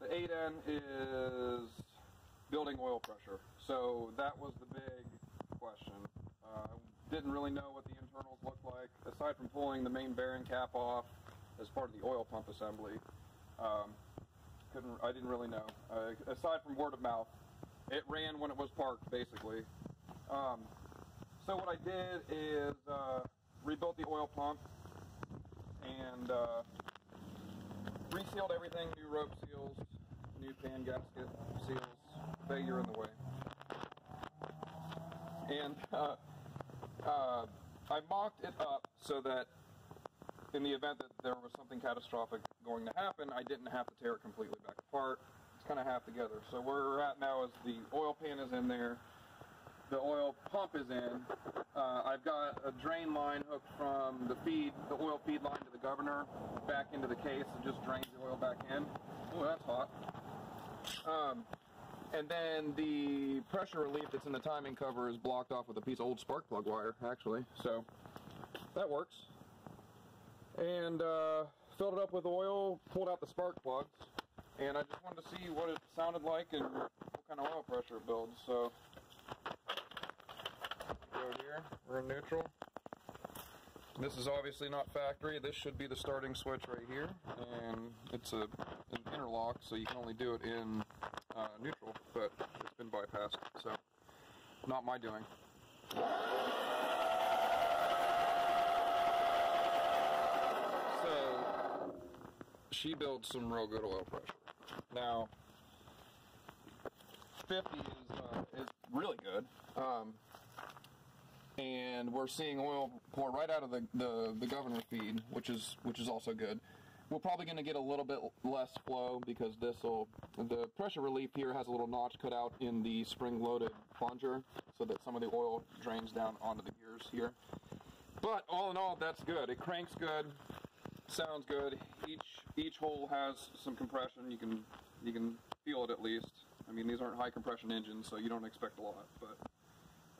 The 8N is building oil pressure. So that was the big question. Uh, didn't really know what the internals looked like. Aside from pulling the main bearing cap off as part of the oil pump assembly, um, couldn't, I didn't really know. Uh, aside from word of mouth, it ran when it was parked, basically. Um, so what I did is uh, rebuilt the oil pump and uh, resealed everything, new rope seals, new pan gasket seals, failure in the way. And uh, uh, I mocked it up so that in the event that there was something catastrophic going to happen, I didn't have to tear it completely back apart. It's kind of half together. So where we're at now is the oil pan is in there, the oil pump is in. Uh, I've got a drain line hooked from the feed, the oil feed line to the governor, back into the case. It just drains the oil back in. Oh, that's hot. Um, and then the pressure relief that's in the timing cover is blocked off with a piece of old spark plug wire, actually. So that works. And uh, filled it up with oil, pulled out the spark plugs, and I just wanted to see what it sounded like and what kind of oil pressure it builds. So go here, we're in neutral. This is obviously not factory. This should be the starting switch right here, and it's a an interlock, so you can only do it in uh, neutral, but it's been bypassed, so not my doing. So she builds some real good oil pressure. Now, 50 is uh, is really good. Um, and we're seeing oil pour right out of the, the, the governor feed, which is which is also good. We're probably going to get a little bit less flow because this will the pressure relief here has a little notch cut out in the spring-loaded plunger so that some of the oil drains down onto the gears here. But all in all, that's good. It cranks good, sounds good. Each each hole has some compression. You can you can feel it at least. I mean, these aren't high compression engines, so you don't expect a lot, but.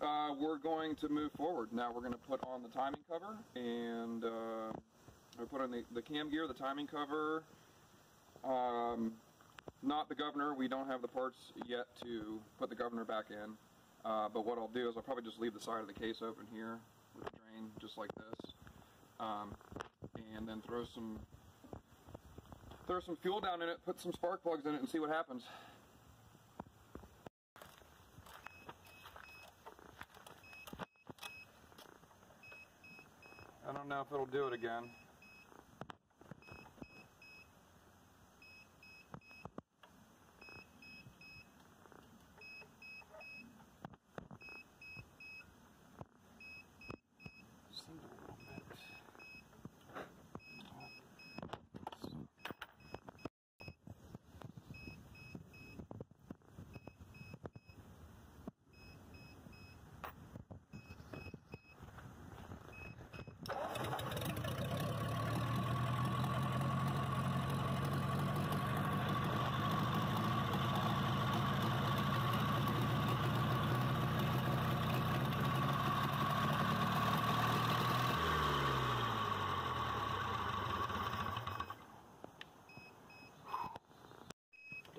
Uh, we're going to move forward. Now we're going to put on the timing cover and uh, we put on the, the cam gear, the timing cover, um, not the governor. We don't have the parts yet to put the governor back in. Uh, but what I'll do is I'll probably just leave the side of the case open here with the drain just like this. Um, and then throw some throw some fuel down in it, put some spark plugs in it and see what happens. Don't know if it'll do it again. Seems a little bit.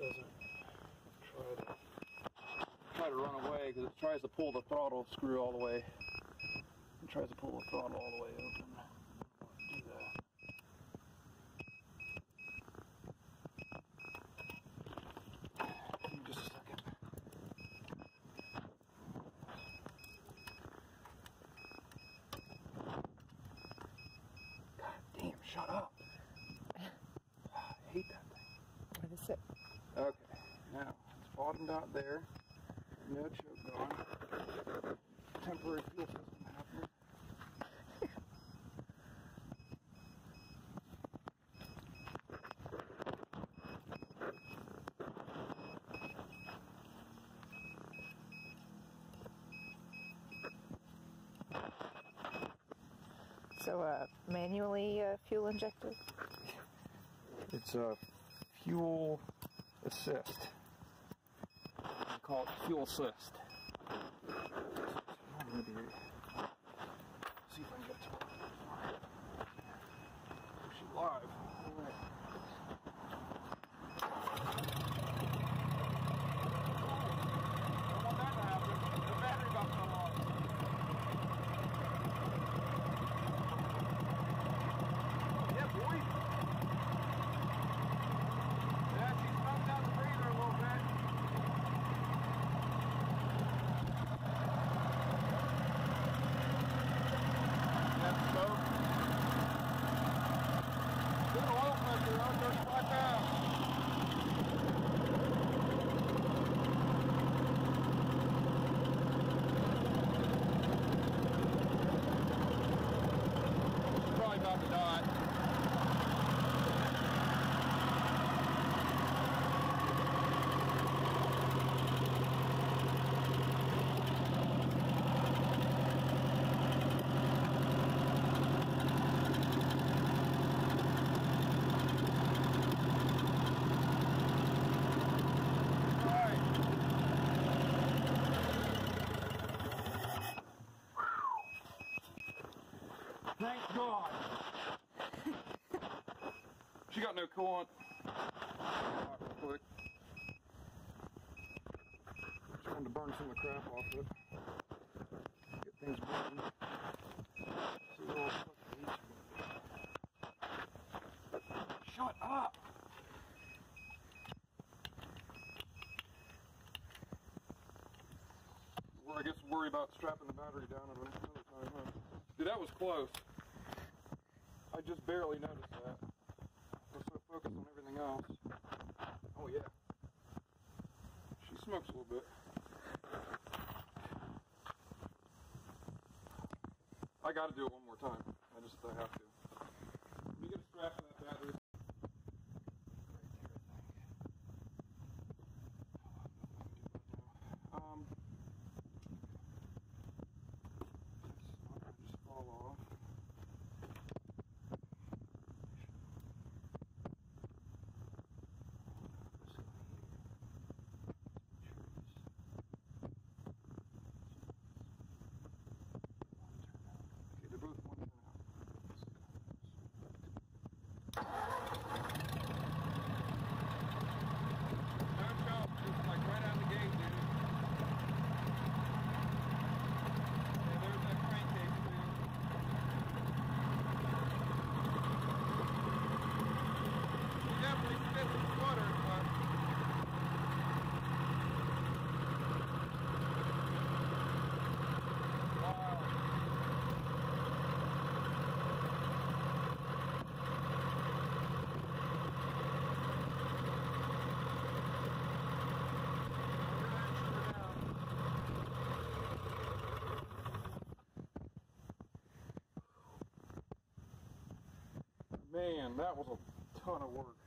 doesn't try to try to run away because it tries to pull the throttle screw all the way. It tries to pull the throttle all the way open. Do that. Just a second. God damn, shut up. I hate that thing. What is it? Okay, now it's bottomed out there. No choke going. Temporary fuel system happening. So, uh, manually uh, fuel injected? It's a fuel assist. I call fuel assist. Maybe see if I can get to it. She live. All right. Thank God. she got no coolant. Real quick. Just wanted to burn some of the crap off of it. Get things burning. See what all fucking leaks are gonna be. Shut up! Well, I guess worry about strapping the battery down at another time, huh? Dude, that was close. I just barely noticed that. Focused on everything else. Oh yeah. She smokes a little bit. I gotta do it one more time. I just I have to. Let me get a strap for that battery. Um, it's not gonna just fall off. Okay, they're both one turn out. No choke, just like right out the gate, dude. Yeah, there's that crankcase too. She definitely spits and sputters, but wow. Man, that was a ton of work.